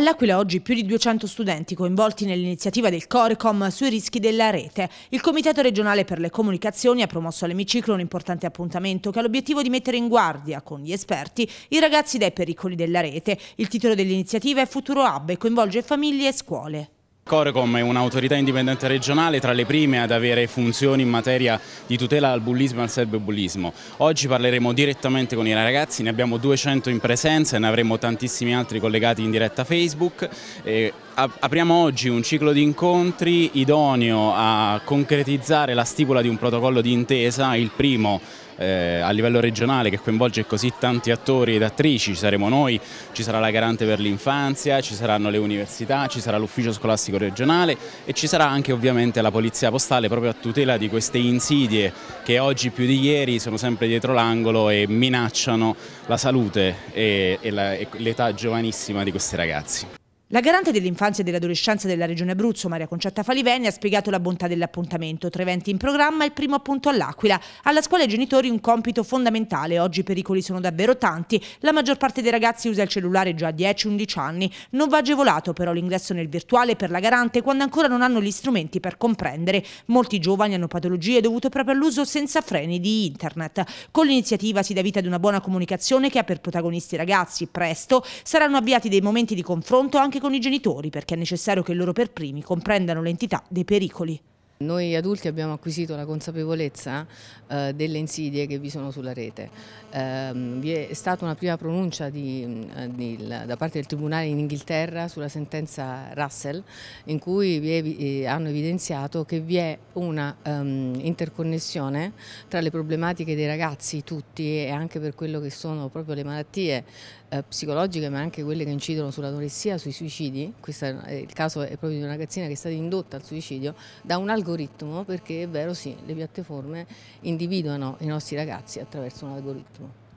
All'Aquila oggi più di 200 studenti coinvolti nell'iniziativa del Corecom sui rischi della rete. Il Comitato regionale per le comunicazioni ha promosso all'emiciclo un importante appuntamento che ha l'obiettivo di mettere in guardia con gli esperti i ragazzi dai pericoli della rete. Il titolo dell'iniziativa è Futuro Hub e coinvolge famiglie e scuole. Corecom è un'autorità indipendente regionale tra le prime ad avere funzioni in materia di tutela al bullismo e al cyberbullismo. Oggi parleremo direttamente con i ragazzi, ne abbiamo 200 in presenza e ne avremo tantissimi altri collegati in diretta Facebook. E apriamo oggi un ciclo di incontri idoneo a concretizzare la stipula di un protocollo di intesa, il primo eh, a livello regionale che coinvolge così tanti attori ed attrici, ci saremo noi, ci sarà la garante per l'infanzia, ci saranno le università, ci sarà l'ufficio scolastico regionale e ci sarà anche ovviamente la polizia postale proprio a tutela di queste insidie che oggi più di ieri sono sempre dietro l'angolo e minacciano la salute e, e l'età giovanissima di questi ragazzi. La garante dell'infanzia e dell'adolescenza della Regione Abruzzo, Maria Concetta Faliveni, ha spiegato la bontà dell'appuntamento. Tre eventi in programma, il primo appunto all'Aquila. Alla scuola e ai genitori un compito fondamentale. Oggi i pericoli sono davvero tanti. La maggior parte dei ragazzi usa il cellulare già a 10-11 anni. Non va agevolato però l'ingresso nel virtuale per la garante quando ancora non hanno gli strumenti per comprendere. Molti giovani hanno patologie dovute proprio all'uso senza freni di internet. Con l'iniziativa si dà vita ad una buona comunicazione che ha per protagonisti i ragazzi. Presto saranno avviati dei momenti di confronto anche con i genitori perché è necessario che loro per primi comprendano l'entità dei pericoli. Noi adulti abbiamo acquisito la consapevolezza eh, delle insidie che vi sono sulla rete. Eh, vi è stata una prima pronuncia di, eh, di, da parte del Tribunale in Inghilterra sulla sentenza Russell in cui vi è, eh, hanno evidenziato che vi è una um, interconnessione tra le problematiche dei ragazzi tutti e anche per quello che sono proprio le malattie eh, psicologiche ma anche quelle che incidono sull'anoressia, sui suicidi, questo è il caso è proprio di una ragazzina che è stata indotta al suicidio da un algoritmo algoritmo perché è vero sì, le piattaforme individuano i nostri ragazzi attraverso un algoritmo.